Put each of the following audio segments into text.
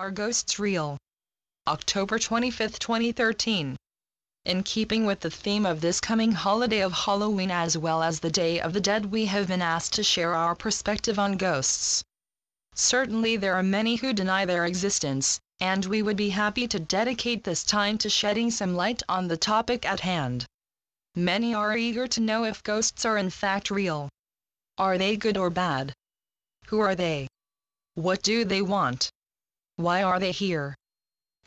Are ghosts real? October 25, 2013. In keeping with the theme of this coming holiday of Halloween as well as the Day of the Dead, we have been asked to share our perspective on ghosts. Certainly, there are many who deny their existence, and we would be happy to dedicate this time to shedding some light on the topic at hand. Many are eager to know if ghosts are in fact real. Are they good or bad? Who are they? What do they want? Why are they here?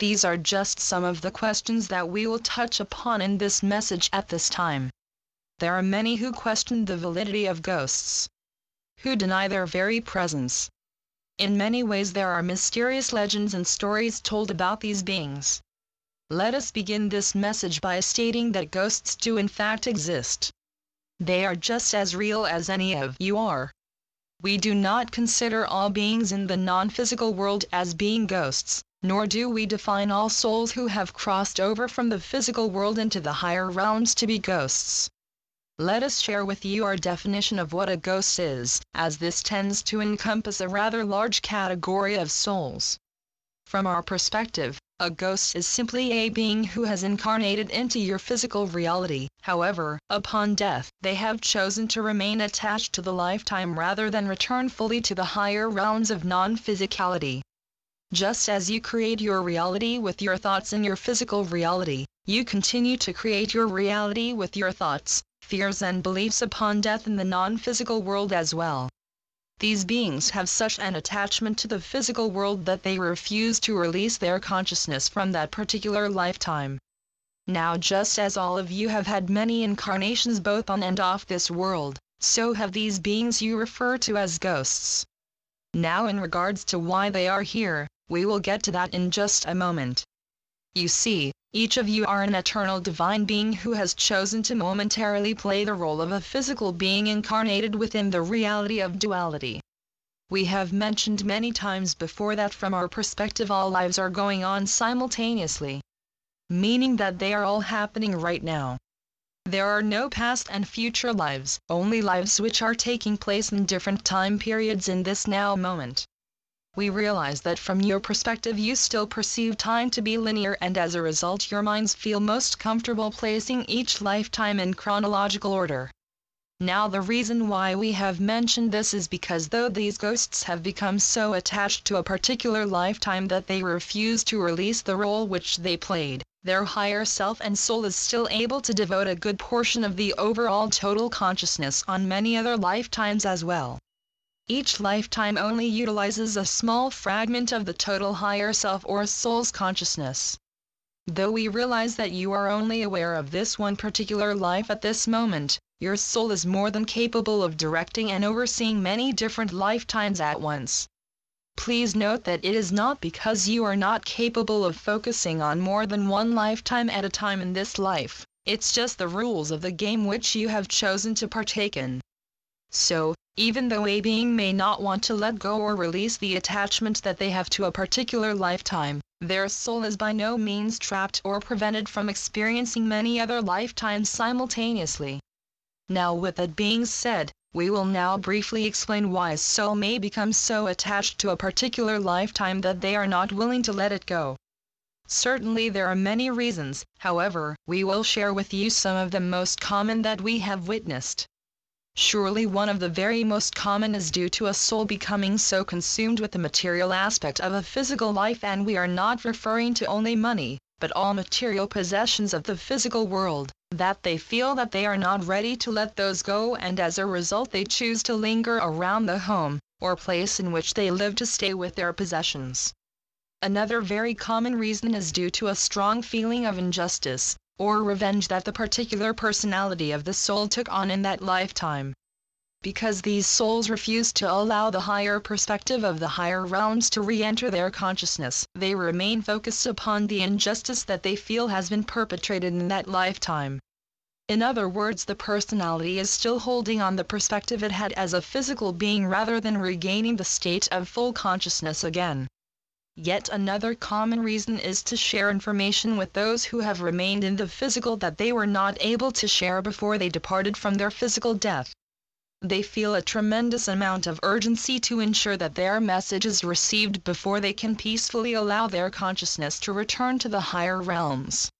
These are just some of the questions that we will touch upon in this message at this time. There are many who question the validity of ghosts, who deny their very presence. In many ways, there are mysterious legends and stories told about these beings. Let us begin this message by stating that ghosts do in fact exist. They are just as real as any of you are. We do not consider all beings in the non physical world as being ghosts, nor do we define all souls who have crossed over from the physical world into the higher realms to be ghosts. Let us share with you our definition of what a ghost is, as this tends to encompass a rather large category of souls. From our perspective, a ghost is simply a being who has incarnated into your physical reality. However, upon death, they have chosen to remain attached to the lifetime rather than return fully to the higher realms of non-physicality. Just as you create your reality with your thoughts in your physical reality, you continue to create your reality with your thoughts, fears and beliefs upon death in the non-physical world as well. These beings have such an attachment to the physical world that they refuse to release their consciousness from that particular lifetime. Now just as all of you have had many incarnations both on and off this world, so have these beings you refer to as ghosts. Now in regards to why they are here, we will get to that in just a moment. You see, each of you are an eternal divine being who has chosen to momentarily play the role of a physical being incarnated within the reality of duality. We have mentioned many times before that from our perspective all lives are going on simultaneously. Meaning that they are all happening right now. There are no past and future lives, only lives which are taking place in different time periods in this now moment we realize that from your perspective you still perceive time to be linear and as a result your minds feel most comfortable placing each lifetime in chronological order. Now the reason why we have mentioned this is because though these ghosts have become so attached to a particular lifetime that they refuse to release the role which they played, their higher self and soul is still able to devote a good portion of the overall total consciousness on many other lifetimes as well. Each lifetime only utilizes a small fragment of the total higher self or soul's consciousness. Though we realize that you are only aware of this one particular life at this moment, your soul is more than capable of directing and overseeing many different lifetimes at once. Please note that it is not because you are not capable of focusing on more than one lifetime at a time in this life, it's just the rules of the game which you have chosen to partake in. So, even though a being may not want to let go or release the attachment that they have to a particular lifetime, their soul is by no means trapped or prevented from experiencing many other lifetimes simultaneously. Now with that being said, we will now briefly explain why a soul may become so attached to a particular lifetime that they are not willing to let it go. Certainly there are many reasons, however, we will share with you some of the most common that we have witnessed. Surely one of the very most common is due to a soul becoming so consumed with the material aspect of a physical life and we are not referring to only money, but all material possessions of the physical world, that they feel that they are not ready to let those go and as a result they choose to linger around the home, or place in which they live to stay with their possessions. Another very common reason is due to a strong feeling of injustice, or revenge that the particular personality of the soul took on in that lifetime. Because these souls refuse to allow the higher perspective of the higher realms to re-enter their consciousness, they remain focused upon the injustice that they feel has been perpetrated in that lifetime. In other words the personality is still holding on the perspective it had as a physical being rather than regaining the state of full consciousness again. Yet another common reason is to share information with those who have remained in the physical that they were not able to share before they departed from their physical death. They feel a tremendous amount of urgency to ensure that their message is received before they can peacefully allow their consciousness to return to the higher realms.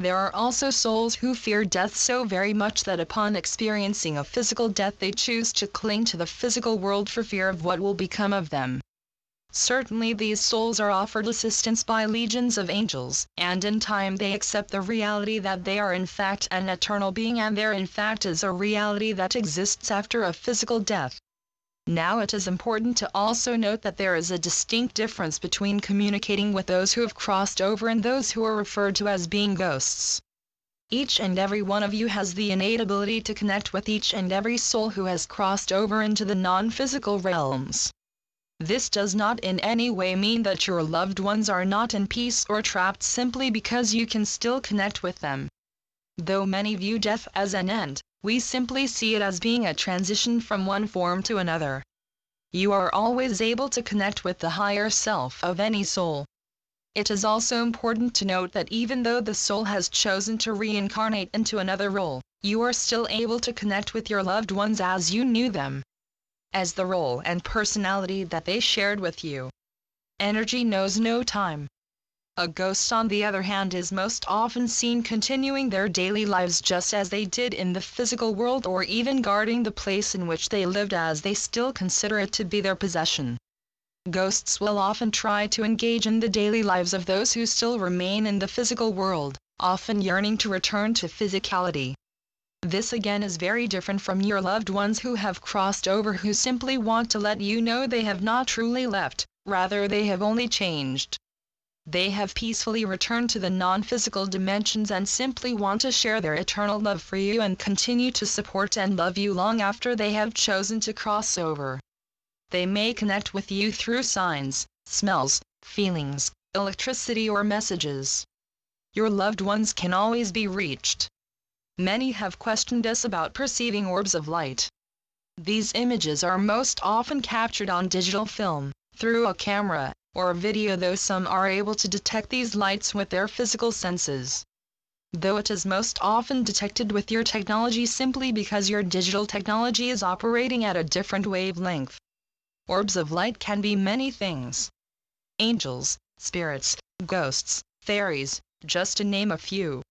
There are also souls who fear death so very much that upon experiencing a physical death they choose to cling to the physical world for fear of what will become of them. Certainly these souls are offered assistance by legions of angels, and in time they accept the reality that they are in fact an eternal being and there in fact is a reality that exists after a physical death. Now it is important to also note that there is a distinct difference between communicating with those who have crossed over and those who are referred to as being ghosts. Each and every one of you has the innate ability to connect with each and every soul who has crossed over into the non-physical realms. This does not in any way mean that your loved ones are not in peace or trapped simply because you can still connect with them. Though many view death as an end, we simply see it as being a transition from one form to another. You are always able to connect with the higher self of any soul. It is also important to note that even though the soul has chosen to reincarnate into another role, you are still able to connect with your loved ones as you knew them as the role and personality that they shared with you. Energy knows no time. A ghost on the other hand is most often seen continuing their daily lives just as they did in the physical world or even guarding the place in which they lived as they still consider it to be their possession. Ghosts will often try to engage in the daily lives of those who still remain in the physical world, often yearning to return to physicality. This again is very different from your loved ones who have crossed over who simply want to let you know they have not truly left, rather they have only changed. They have peacefully returned to the non-physical dimensions and simply want to share their eternal love for you and continue to support and love you long after they have chosen to cross over. They may connect with you through signs, smells, feelings, electricity or messages. Your loved ones can always be reached. Many have questioned us about perceiving orbs of light. These images are most often captured on digital film, through a camera, or video though some are able to detect these lights with their physical senses. Though it is most often detected with your technology simply because your digital technology is operating at a different wavelength. Orbs of light can be many things. Angels, spirits, ghosts, fairies, just to name a few.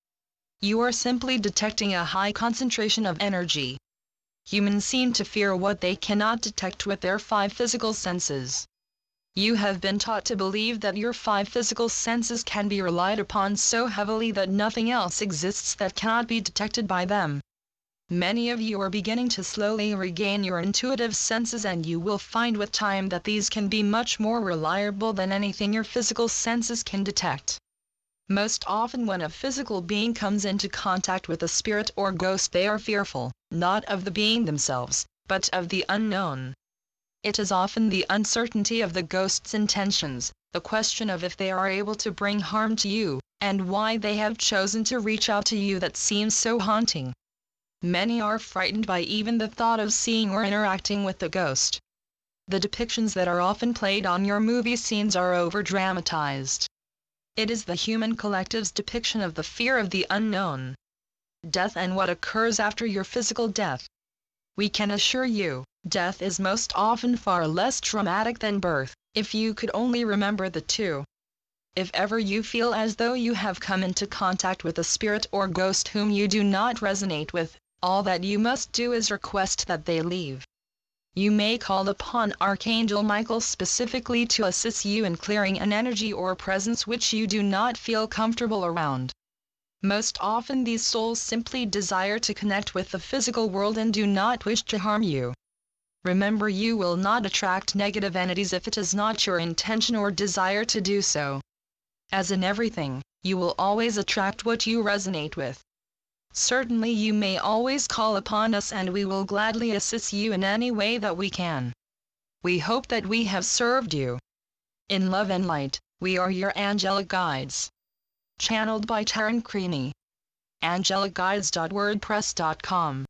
You are simply detecting a high concentration of energy. Humans seem to fear what they cannot detect with their five physical senses. You have been taught to believe that your five physical senses can be relied upon so heavily that nothing else exists that cannot be detected by them. Many of you are beginning to slowly regain your intuitive senses and you will find with time that these can be much more reliable than anything your physical senses can detect. Most often when a physical being comes into contact with a spirit or ghost they are fearful, not of the being themselves, but of the unknown. It is often the uncertainty of the ghost's intentions, the question of if they are able to bring harm to you, and why they have chosen to reach out to you that seems so haunting. Many are frightened by even the thought of seeing or interacting with the ghost. The depictions that are often played on your movie scenes are over-dramatized. It is the human collective's depiction of the fear of the unknown. Death and what occurs after your physical death. We can assure you, death is most often far less traumatic than birth, if you could only remember the two. If ever you feel as though you have come into contact with a spirit or ghost whom you do not resonate with, all that you must do is request that they leave. You may call upon Archangel Michael specifically to assist you in clearing an energy or presence which you do not feel comfortable around. Most often these souls simply desire to connect with the physical world and do not wish to harm you. Remember you will not attract negative entities if it is not your intention or desire to do so. As in everything, you will always attract what you resonate with. Certainly you may always call upon us and we will gladly assist you in any way that we can. We hope that we have served you. In love and light, we are your angelic guides. Channeled by Taryn Crimi. angelicguides.wordpress.com